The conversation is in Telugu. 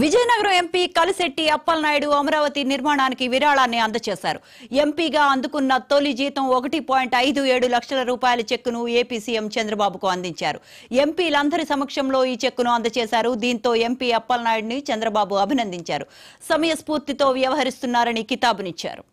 విజయనగరం ఎంపీ కలిశెట్టి అప్పలనాయుడు అమరావతి నిర్మాణానికి విరాళాన్ని అందజేశారు ఎంపీగా అందుకున్న తొలి జీతం ఒకటి పాయింట్ ఐదు ఏడు లక్షల రూపాయల చెక్కును ఏపీ సీఎం చంద్రబాబుకు అందించారు. ఎంపీలందరి సమక్షంలో ఈ చెక్కును అందజేశారు దీంతో ఎంపీ అప్పలనాయుడిని చంద్రబాబు అభినందించారు. సమయస్ఫూర్తితో వ్యవహరిస్తున్నారని కితాబునిచ్చారు.